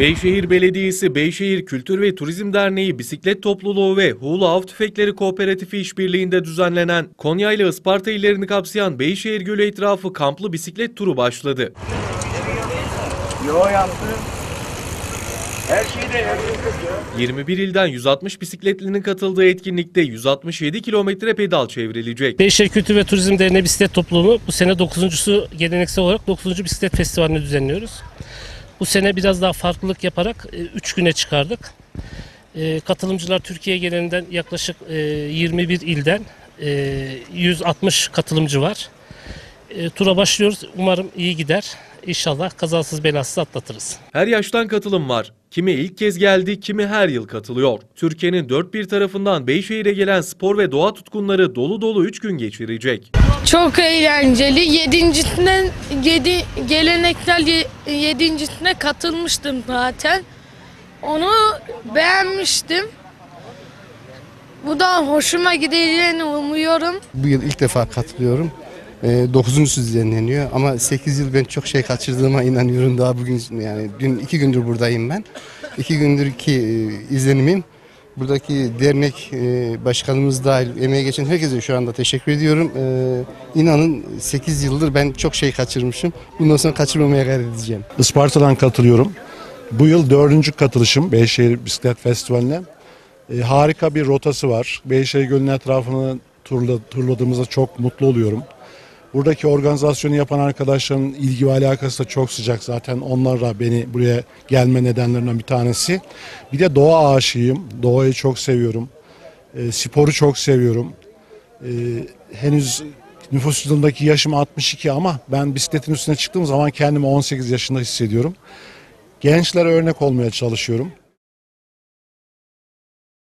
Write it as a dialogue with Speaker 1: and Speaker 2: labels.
Speaker 1: Beyşehir Belediyesi, Beyşehir Kültür ve Turizm Derneği, Bisiklet Topluluğu ve Huğulu Av Tüfekleri Kooperatifi işbirliğinde düzenlenen Konya ile Isparta illerini kapsayan Beyşehir Gölü etrafı kamplı bisiklet turu başladı.
Speaker 2: Yo yaptım. Her şeyi de herkes yapıyor.
Speaker 1: 21 ilden 160 bisikletlinin katıldığı etkinlikte 167 kilometre pedal çevrilecek.
Speaker 3: Beyşehir Kültür ve Turizm Derneği Bisiklet Topluluğu bu sene 9.sü geleneksel olarak 9. Bisiklet Festivali'ni düzenliyoruz. Bu sene biraz daha farklılık yaparak 3 güne çıkardık. E, Katılımcılar Türkiye genelinden yaklaşık e, 21 ilden e, 160 katılımcı var. E, Tura başlıyoruz. Umarım iyi gider. İnşallah kazasız belasız atlatırız.
Speaker 1: Her yaştan katılım var. Kimi ilk kez geldi, kimi her yıl katılıyor. Türkiye'nin dört bir tarafından Beyşehir'e gelen spor ve doğa tutkunları dolu dolu 3 gün geçirecek.
Speaker 4: Çok eğlenceli. Yedincisinden yedi geleneksel ye- yedincisine katılmıştım zaten. Onu beğenmiştim. Bu da hoşuma gideceğini umuyorum.
Speaker 5: Bu yıl ilk defa katılıyorum. Ee, Dokuzuncusu düzenleniyor ama 8 yıl ben çok şey kaçırdığıma inanıyorum daha bugün yani dün iki gündür buradayım ben. İki gündür ki e, izlenimim buradaki dernek e, başkanımız dahil emeğe geçen herkese şu anda teşekkür ediyorum. Ee, inanın 8 yıldır ben çok şey kaçırmışım. Bundan sonra kaçırmamaya gayret edeceğim.
Speaker 6: Isparta'dan katılıyorum. Bu yıl dördüncü katılışım Beyşehir Bisiklet Festivali'ne. E, harika bir rotası var. Beyşehir Gölü'nün etrafını turla, turladığımızda çok mutlu oluyorum. Buradaki organizasyonu yapan arkadaşların ilgi ve alakası da çok sıcak zaten. Onlar da beni buraya gelme nedenlerinden bir tanesi. Bir de doğa aşığıyım. Doğayı çok seviyorum. E, sporu çok seviyorum. E, henüz nüfus yılındaki yaşım 62 ama ben bisikletin üstüne çıktığım zaman kendimi 18 yaşında hissediyorum. Gençlere örnek olmaya çalışıyorum.